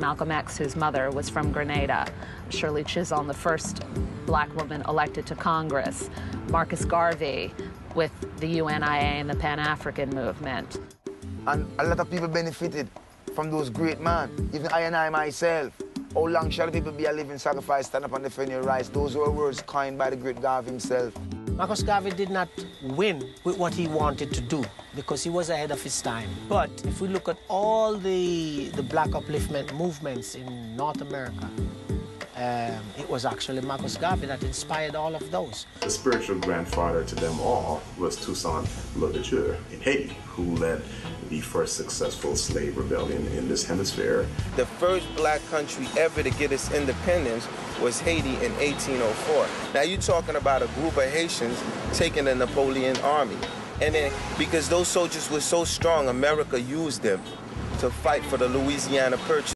Malcolm X, whose mother was from Grenada, Shirley Chisholm, the first black woman elected to Congress, Marcus Garvey with the UNIA and the Pan African movement. And a lot of people benefited from those great men. Even I and I myself. How long shall people be a living sacrifice, stand up and defend your rights? Those were words coined by the great Garvey himself. Marcus Garvey did not win with what he wanted to do because he was ahead of his time. But if we look at all the, the black upliftment movements in North America, um, it was actually Marcus Garvey that inspired all of those. The spiritual grandfather to them all was Toussaint Louverture in Haiti, who led the first successful slave rebellion in this hemisphere. The first black country ever to get its independence was Haiti in 1804. Now you're talking about a group of Haitians taking the Napoleon army. And then because those soldiers were so strong, America used them to fight for the Louisiana Purchase.